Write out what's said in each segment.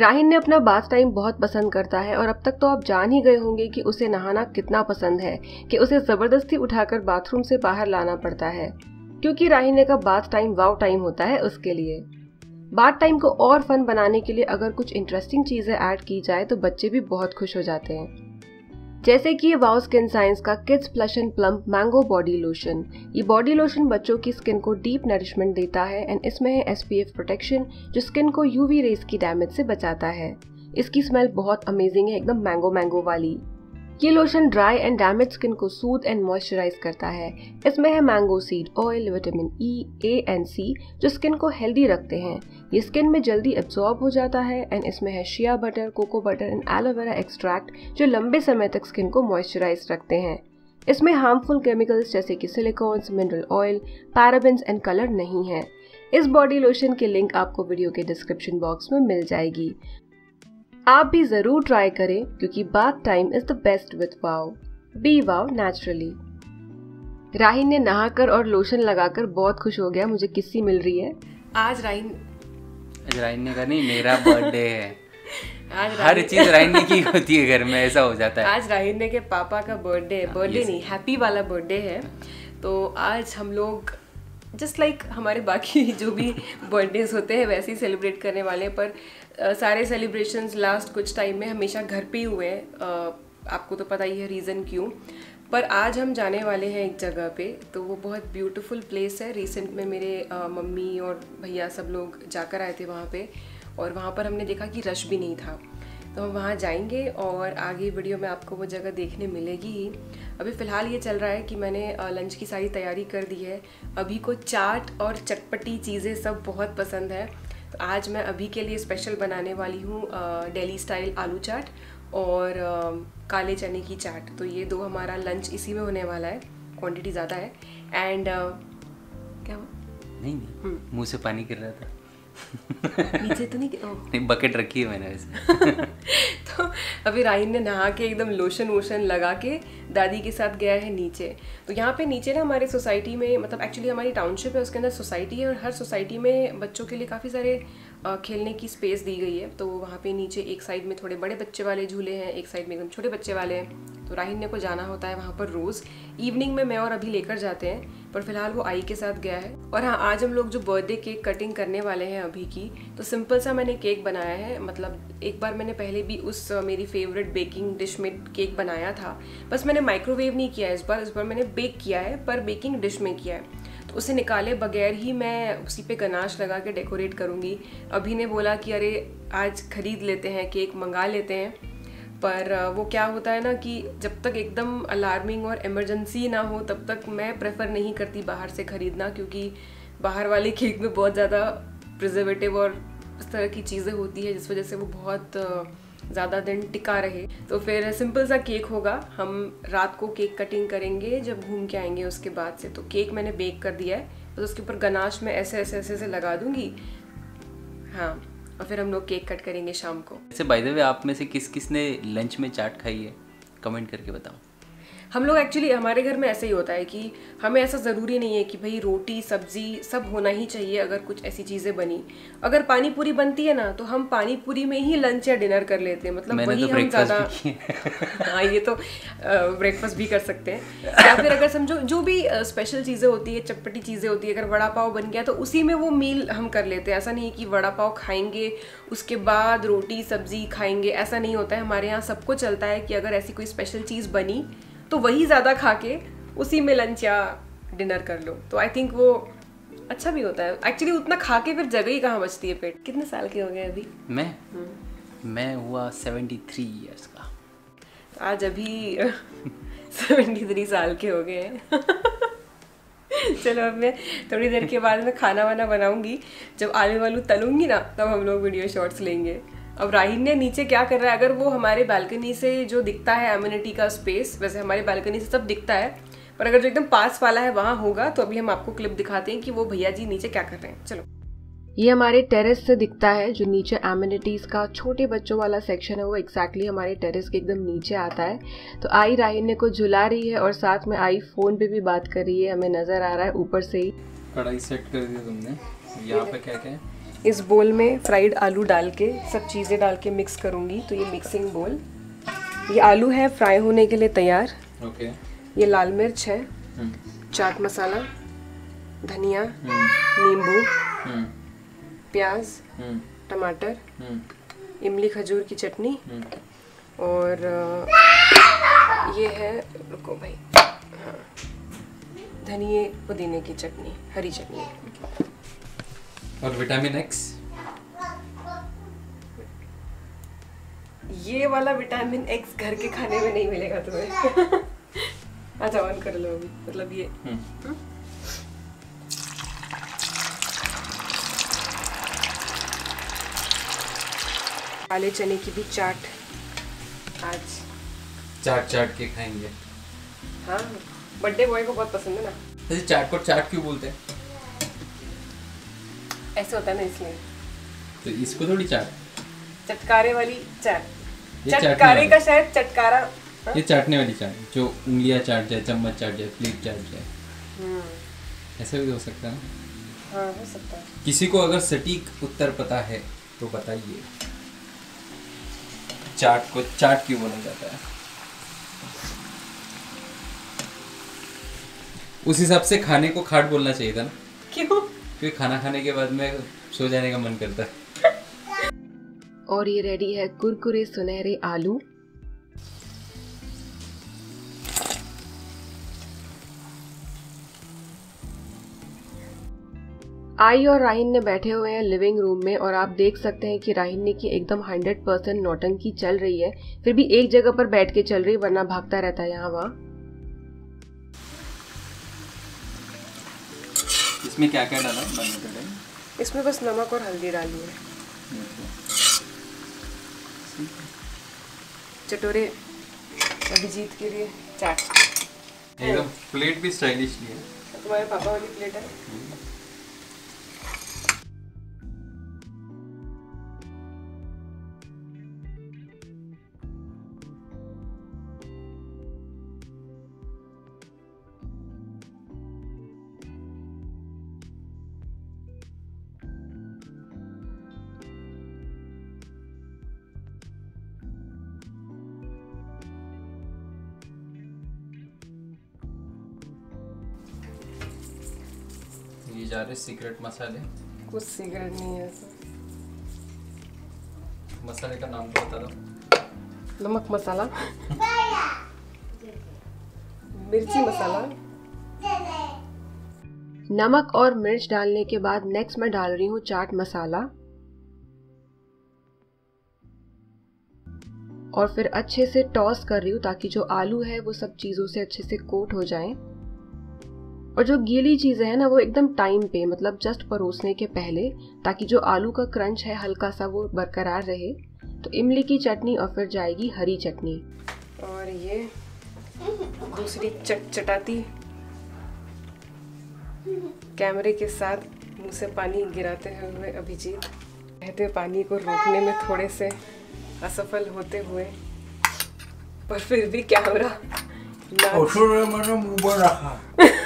राहिन ने अपना बाथ टाइम बहुत पसंद करता है और अब तक तो आप जान ही गए होंगे कि उसे नहाना कितना पसंद है, कि उसे ज़बरदस्ती उठाकर बाथरूम से बाहर लाना पड़ता है, क्योंकि राहिने का बाथ टाइम वाव टाइम होता है उसके लिए। बाथ टाइम को और फन बनाने के लिए अगर कुछ इंटरेस्टिंग चीज़ें ऐड की जाए तो बच्चे भी बहुत खुश हो जाते हैं। जैसे कि ये वाओ स्किन साइंस का kids plush and plum mango body lotion. ये बॉडी लोशन बच्चों की स्किन को डीप नरिशमेंट देता है एंड इसमें है एसपीएफ प्रोटेक्शन जो स्किन को यूवी रेस की डैमेज से बचाता है। इसकी स्मेल बहुत अमेजिंग है, एकदम मैंगो मैंगो वाली। ये lotion dry and damage skin को सूद एंड मॉइस्चराइज करता है। इसमें है mango seed oil vitamin E A and C जो स्किन को हेल्दी रखते हैं। ये स्किन में जल्दी एब्जॉर्ब हो जाता है एंड इसमें है shea butter cocoa butter and aloe vera extract जो लंबे समय तक स्किन को मॉइस्चराइज रखते हैं। इसमें हार्मफुल केमिकल्स जैसे कि silicones mineral oil parabens and colour नहीं है। इस बॉडी लोशन की लिंक आपको वीडियो के डिस्क्रिप्शन बॉक्स में मिल जाएगी। आप भी ज़रूर ट्राई करें क्योंकि bath time is the best with Wow be Wow naturally Rahin ने नहाकर और लोशन लगाकर बहुत खुश हो गया मुझे किस्सी मिल रही है। आज राहिन आज राहिन ने कहा नहीं मेरा बर्थडे है। आज हर चीज़ राहिन की होती है घर में ऐसा हो जाता है। आज राहिन के पापा का बर्थडे है। बर्थडे नहीं हैप्पी वाला बर्थडे है। तो आज हम लोग जस्ट लाइक like हमारे बाकी जो भी बर्थडेज होते हैं वैसे ही सेलिब्रेट करने वाले पर सारे सेलिब्रेशंस लास्ट कुछ टाइम में हमेशा घर पे ही हुए हैं। आपको तो पता ही है रीज़न क्यों। पर आज हम जाने वाले हैं एक जगह पे तो वो बहुत ब्यूटीफुल प्लेस है। रिसेंट में मेरे मम्मी और भैया सब लोग जाकर आए थे वहाँ पे, और वहाँ पर हमने देखा कि रश भी नहीं था। तो हम वहाँ जाएँगे और आगे वीडियो में आपको वो जगह देखने मिलेगी। ही अभी फ़िलहाल ये चल रहा है कि मैंने लंच की सारी तैयारी कर दी है। अभी को चाट और चटपटी चीज़ें सब बहुत पसंद है। तो आज मैं अभी के लिए स्पेशल बनाने वाली हूँ डेली स्टाइल आलू चाट और आ, काले चने की चाट। तो ये दो हमारा लंच इसी में होने वाला है क्वांटिटी ज़्यादा है। एंड क्या हुआ? नहीं नहीं। मुँह मुँह से पानी गिर रहा था। नीचे तो नहीं नहीं बकेट रखी है मैंने वैसे। तो अभी राहिन ने नहा के एकदम लोशन वोशन लगा के दादी के साथ गया है नीचे। तो यहाँ पे नीचे ना हमारे सोसाइटी में मतलब एक्चुअली हमारी टाउनशिप है, उसके अंदर सोसाइटी है और हर सोसाइटी में बच्चों के लिए काफ़ी सारे खेलने की स्पेस दी गई है तो वहाँ पे नीचे एक साइड में थोड़े बड़े बच्चे वाले झूले हैं, एक साइड में एकदम छोटे बच्चे वाले हैं तो राहिन ने को जाना होता है वहाँ पर रोज़। इवनिंग में मैं और अभी लेकर जाते हैं, पर फ़िलहाल वो आई के साथ गया है। और हाँ आज हम लोग जो बर्थडे केक कटिंग करने वाले हैं अभी की तो सिंपल सा मैंने केक बनाया है मतलब एक बार मैंने पहले भी उस मेरी फेवरेट बेकिंग डिश में केक बनाया था, बस मैंने माइक्रोवेव नहीं किया है इस बार इस बार मैंने बेक किया है, पर बेकिंग डिश में किया है। तो उसे निकाले बगैर ही मैं उसी पे गनाश लगा के डेकोरेट करूँगी। अभी ने बोला कि, अरे, आज ख़रीद लेते हैं, केक मंगा लेते हैं। पर वो क्या होता है ना कि जब तक एकदम अलार्मिंग और इमरजेंसी ना हो, तब तक मैं प्रेफर नहीं करती बाहर से ख़रीदना, क्योंकि बाहर वाले केक में बहुत ज़्यादा प्रिजर्वेटिव और इस तरह की चीज़ें होती है, जिस वजह से वो बहुत ज़्यादा दिन टिका रहे। तो फिर सिंपल सा केक होगा। हम रात को केक कटिंग करेंगे, जब घूम के आएँगे उसके बाद से। तो केक मैंने बेक कर दिया है। तो उसके ऊपर गनाश में ऐसे ऐसे ऐसे ऐसे लगा दूँगी। हाँ और फिर हम लोग केक कट करेंगे शाम को। ऐसे बाय द वे आप में से किस किस ने लंच में चाट खाई है? कमेंट करके बताओ। हम लोग एक्चुअली हमारे घर में ऐसे ही होता है कि हमें ऐसा ज़रूरी नहीं है कि भाई रोटी सब्ज़ी सब होना ही चाहिए अगर कुछ ऐसी चीज़ें बनी। अगर पानी पूरी बनती है ना तो हम पानी पूरी में ही लंच या डिनर कर लेते हैं। मतलब वही तो हम ज़्यादा हाँ। ये तो ब्रेकफास्ट भी कर सकते हैं। या फिर अगर समझो जो भी स्पेशल चीज़ें होती है चटपटी चीज़ें होती है अगर वड़ा पाव बन गया तो उसी में वो मील हम कर लेते हैं। ऐसा नहीं है कि वड़ा पाव खाएँगे उसके बाद रोटी सब्ज़ी खाएँगे ऐसा नहीं होता है। हमारे यहाँ सबको चलता है कि अगर ऐसी कोई स्पेशल चीज़ बनी तो वही ज़्यादा खा के उसी में लंच या डिनर कर लो। तो आई थिंक वो अच्छा भी होता है। एक्चुअली उतना खा के फिर जगह ही कहाँ बचती है पेट? कितने साल के हो गए अभी? मैं? हम्म। मैं हुआ सेवेंटी थ्री ईयर्स का। आज अभी सेवेंटी थ्री साल के हो गए हैं। चलो अब मैं थोड़ी देर के बाद में खाना वाना बनाऊँगी। जब आलू वालू तलूँगी ना तब हम लोग वीडियो शॉर्ट्स लेंगे। अब राहिन ने नीचे क्या कर रहा है? अगर वो हमारे बालकनी से जो दिखता है एम्यूनिटी का स्पेस वैसे हमारी बालकनी से सब दिखता है पर अगर जो एकदम पास वाला है वहाँ होगा तो अभी हम आपको क्लिप दिखाते हैं कि वो भैया जी नीचे क्या कर रहे हैं। चलो। ये हमारे टेरेस से दिखता है जो नीचे एम्यूनिटीज़ का छोटे बच्चों वाला सेक्शन है वो एक्जैक्टली exactly हमारे टेरेस के एकदम नीचे आता है। तो आई राहिन ने को झुला रही है और साथ में आई फ़ोन पे भी बात कर रही है हमें नज़र आ रहा है ऊपर से ही। कढ़ाई सेट कर दी तुमने। यहाँ पे क्या क्या है? इस बोल में फ्राइड आलू डाल के सब चीज़ें डाल के मिक्स करूँगी। तो ये मिक्सिंग बोल ये आलू है फ्राई होने के लिए तैयार। ओके ये लाल मिर्च है। हम्म। चाट मसाला। धनिया। हम्म। नींबू। हम्म। प्याज। टमाटर। इमली खजूर की चटनी। और ये है रुको भाई। हाँ। धनिए पुदीने की चटनी हरी चटनी। और विटामिन एक्स ये वाला विटामिन एक्स घर के खाने में नहीं मिलेगा तुम्हें। अच्छा ऑन कर लो अभी। मतलब ये। हम्म। काले चने की भी चाट। आज। चाट चाट के खाएँगे। हाँ। बर्थडे बॉय को बहुत पसंद है ना। चाट को चाट क्यों बोलते हैं? ऐसे होता है ना इसलिए। तो इसको थोड़ी चाट। चटकारे वाली चाट। चटकारे का शायद चटकारा हाँ? ये चाटने वाली चाट जो उंगलियाँ चाट जाए चम्मच चाट जाए प्लेट चाट जाए। हम्म, ऐसा भी हो सकता है हाँ हो सकता है। किसी को अगर सटीक उत्तर पता है तो बताइए। चाट को चाट क्यों बोला जाता है? उस हिसाब से खाने को खाट बोलना चाहिए था ना। क्यों? क्योंकि खाना खाने के बाद में सो जाने का मन करता है। और ये रेडी है कुरकुरे सुनहरे आलू। आई और राहिन ने बैठे हुए हैं लिविंग रूम में और आप देख सकते हैं कि राहिन ने की एकदम हंड्रेड परसेंट नौटंकी चल रही है। फिर भी एक जगह पर बैठ के चल रही है, वरना भागता रहता है यहाँ वहाँ। इसमें क्या क्या डाला बनने टाइम इसमें बस नमक और हल्दी डाली है। चटोरे अभिजीत के लिए चाट। एकदम प्लेट भी स्टाइलिश ली है। तुम्हारे पापा वाली प्लेट है? जा रहे सीक्रेट मसाले। कुछ सीक्रेट नहीं है ऐसा। मसाले का नाम तो बता दो। नमक मसाला। मिर्ची मसाला। नमक और मिर्च डालने के बाद नेक्स्ट मैं डाल रही हूँ चाट मसाला। और फिर अच्छे से टॉस कर रही हूँ ताकि जो आलू है वो सब चीज़ों से अच्छे से कोट हो जाए। और जो गीली चीज़ें हैं ना वो एकदम टाइम पे मतलब जस्ट परोसने के पहले ताकि जो आलू का क्रंच है हल्का सा वो बरकरार रहे। तो इमली की चटनी और फिर जाएगी हरी चटनी। और ये दूसरी चट चटाती। कैमरे के साथ मुँह से पानी गिराते हुए अभिजीत बहते पानी को रोकने में थोड़े से असफल होते हुए। पर फिर भी कैमरा मुँह पर रखा।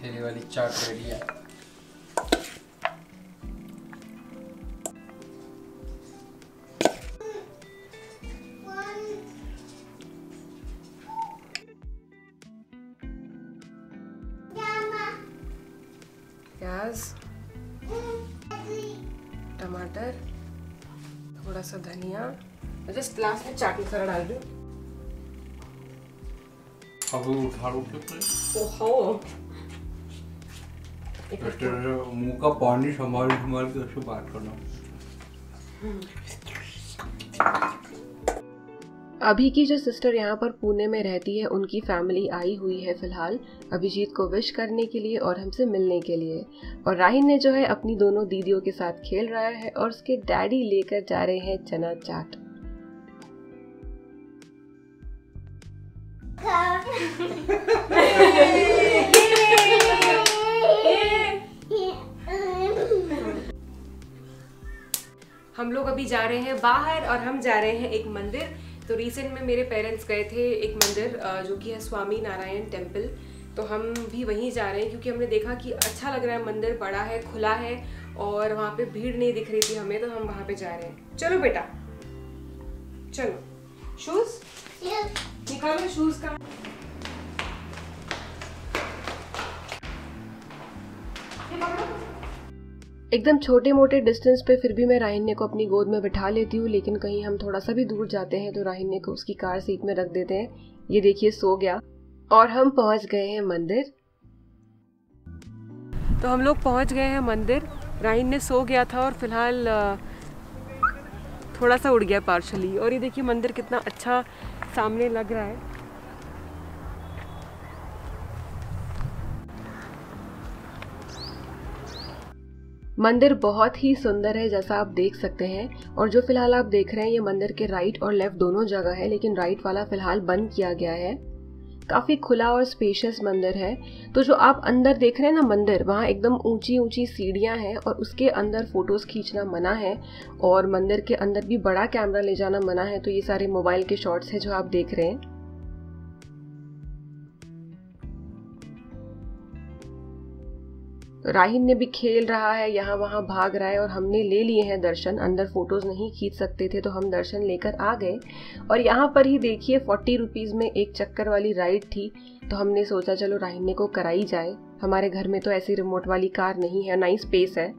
ठेले वाली चाट रेडी है। प्याज टमाटर थोड़ा सा धनिया जस्ट लास्ट में चाट मसाला डाल दूँ अब उठा उठ ओहो। मुँह का पानी संभाल संभाल के उससे बात करना। अभी की जो सिस्टर यहाँ पर पुणे में रहती है उनकी फैमिली आई हुई है फ़िलहाल अभिजीत को विश करने के लिए और हमसे मिलने के लिए। और राहिन ने जो है अपनी दोनों दीदियों के साथ खेल रहा है और उसके डैडी लेकर जा रहे हैं चना चाट। अभी जा रहे हैं बाहर और हम जा रहे हैं एक मंदिर। तो रिसेंट में मेरे पेरेंट्स गए थे एक मंदिर जो कि है स्वामी नारायण टेंपल तो हम भी वहीं जा रहे हैं क्योंकि हमने देखा कि अच्छा लग रहा है, मंदिर बड़ा है, खुला है और वहाँ पे भीड़ नहीं दिख रही थी हमें तो हम वहाँ पे जा रहे हैं। चलो बेटा, चलो। शूज़ निकालो शूज़ का। एकदम छोटे मोटे डिस्टेंस पे फिर भी मैं राहिन्य को अपनी गोद में बिठा लेती हूँ, लेकिन कहीं हम थोड़ा सा भी दूर जाते हैं तो राहिन्य को उसकी कार सीट में रख देते हैं। ये देखिए, सो गया। और हम पहुँच गए हैं मंदिर। तो हम लोग पहुँच गए हैं मंदिर। राहिन्य सो गया था और फ़िलहाल थोड़ा सा उड़ गया पार्शली। और ये देखिए, मंदिर कितना अच्छा सामने लग रहा है। मंदिर बहुत ही सुंदर है जैसा आप देख सकते हैं। और जो फ़िलहाल आप देख रहे हैं, ये मंदिर के राइट और लेफ़्ट दोनों जगह है, लेकिन राइट वाला फ़िलहाल बंद किया गया है। काफ़ी खुला और स्पेशियस मंदिर है। तो जो आप अंदर देख रहे हैं ना मंदिर, वहाँ एकदम ऊँची ऊँची सीढ़ियाँ हैं और उसके अंदर फ़ोटोज़ खींचना मना है। और मंदिर के अंदर भी बड़ा कैमरा ले जाना मना है। तो ये सारे मोबाइल के शॉट्स हैं जो आप देख रहे हैं। तो राहिन ने भी खेल रहा है, यहाँ वहाँ भाग रहा है और हमने ले लिए हैं दर्शन। अंदर फ़ोटोज़ नहीं खींच सकते थे तो हम दर्शन लेकर आ गए। और यहाँ पर ही देखिए फोर्टी रुपीज़ में एक चक्कर वाली राइड थी तो हमने सोचा, चलो राहिन्य को कराई जाए। हमारे घर में तो ऐसी रिमोट वाली कार नहीं है ना ही स्पेस है।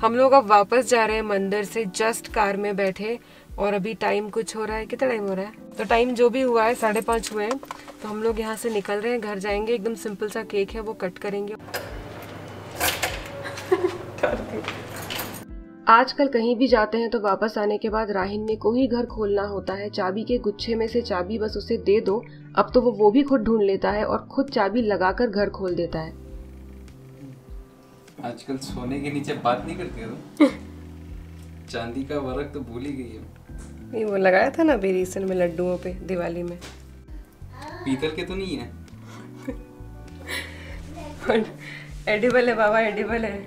हम लोग अब वापस जा रहे हैं मंदिर से जस्ट कार में बैठे, और अभी टाइम कुछ हो रहा है? कितना टाइम हो रहा है? तो टाइम जो भी हुआ है, साढ़े पाँच हुए हैं। तो हम लोग यहाँ से निकल रहे हैं, घर जाएँगे। एकदम सिंपल सा केक है, वो कट करेंगे। आजकल कहीं भी जाते हैं तो वापस आने के बाद राहिन्य को ही घर खोलना होता है। चाबी के गुच्छे में से चाबी बस उसे दे दो। अब तो वो वो भी खुद ढूंढ लेता है और खुद चाबी लगाकर घर खोल देता है। आजकल सोने के नीचे बात नहीं करती हो तुम? चांदी का वर्क तो भूल ही गई है। ये वो लगाया था ना अभी रिसेंट में लड्डुओं पे दिवाली में। पीतल के तो नहीं है। एडिबल है बाबा एडिबल है।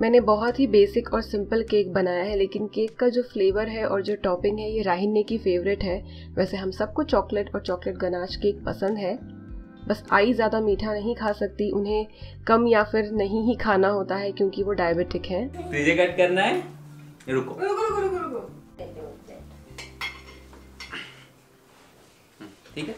मैंने बहुत ही बेसिक और सिंपल केक बनाया है लेकिन केक का जो फ्लेवर है और जो टॉपिंग है ये राहिन्य की फेवरेट है। वैसे हम सबको चॉकलेट और चॉकलेट गनाश केक पसंद है। बस आई ज़्यादा मीठा नहीं खा सकती उन्हें कम या फिर नहीं ही खाना होता है क्योंकि वो डायबिटिक हैं। तुझे कट करना है? रुको। ठीक है?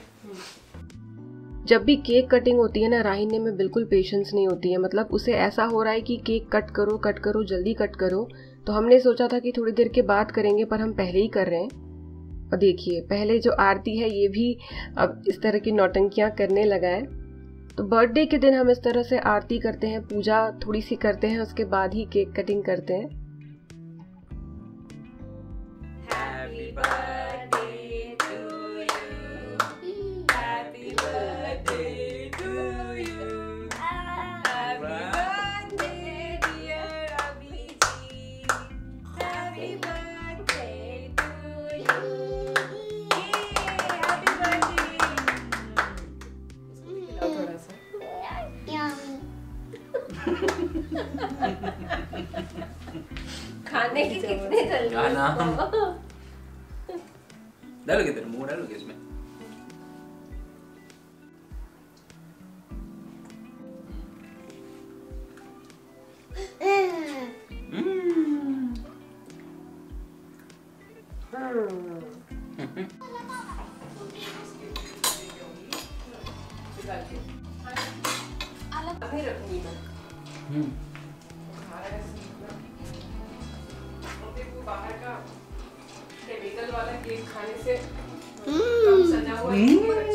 जब भी केक कटिंग होती है ना राहिन्य में बिल्कुल पेशेंस नहीं होती है। मतलब उसे ऐसा हो रहा है कि केक कट करो कट करो जल्दी कट करो। तो हमने सोचा था कि थोड़ी देर के बाद करेंगे पर हम पहले ही कर रहे हैं। और देखिए, पहले जो आरती है, ये भी अब इस तरह की नौटंकियाँ करने लगा है। तो बर्थडे के दिन हम इस तरह से आरती करते हैं, पूजा थोड़ी सी करते हैं, उसके बाद ही केक कटिंग करते हैं। खाने कितने जल्दी गाना डालोगे तेरे मुँह डालोगे इसमें हम्म, हम्म, बाहर का केमिकल वाला केक खाने से तो सजा हुआ है, ऊपर अच्छा है।